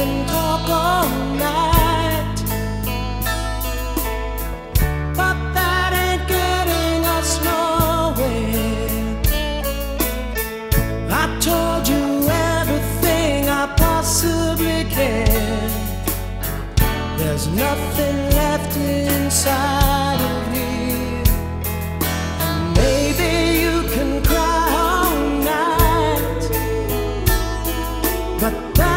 can talk all night. But that ain't getting us nowhere. I told you everything I possibly can. There's nothing left inside of me. Maybe you can cry all night. But that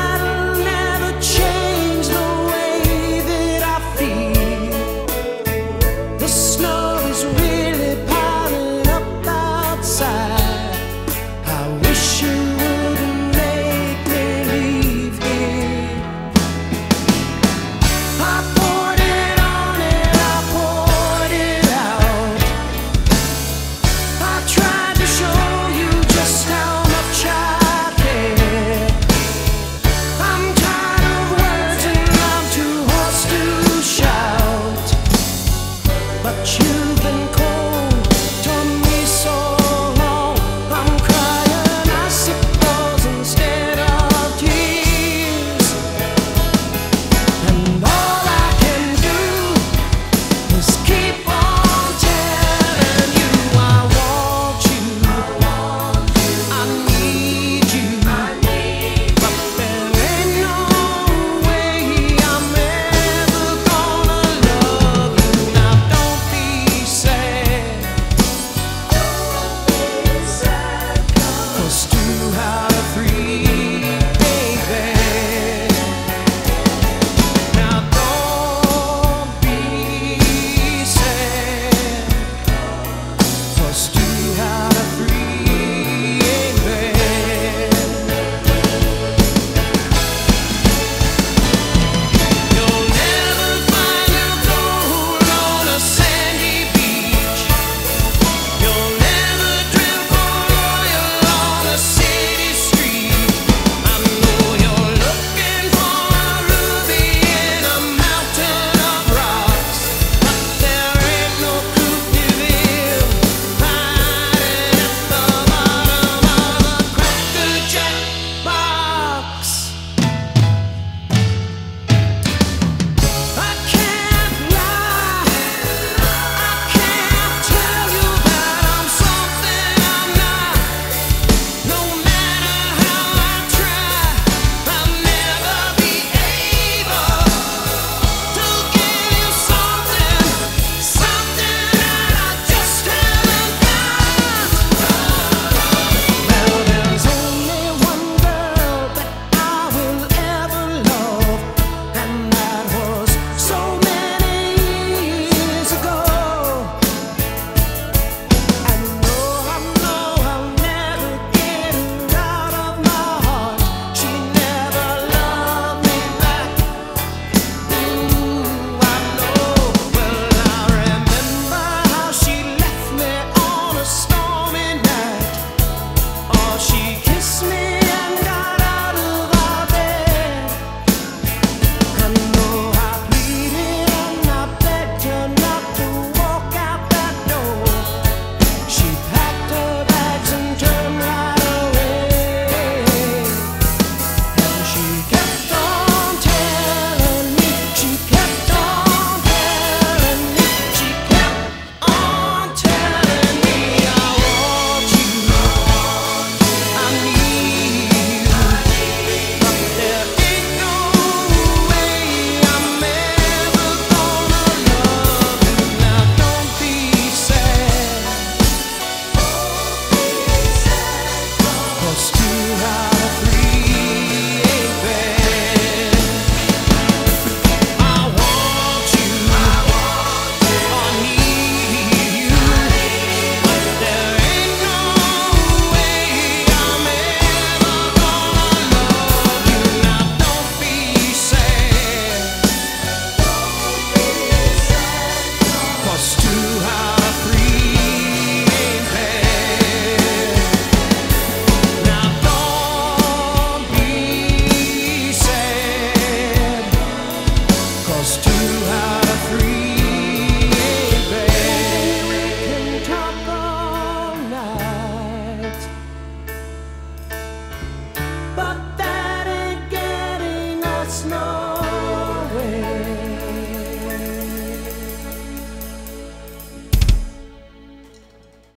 snow.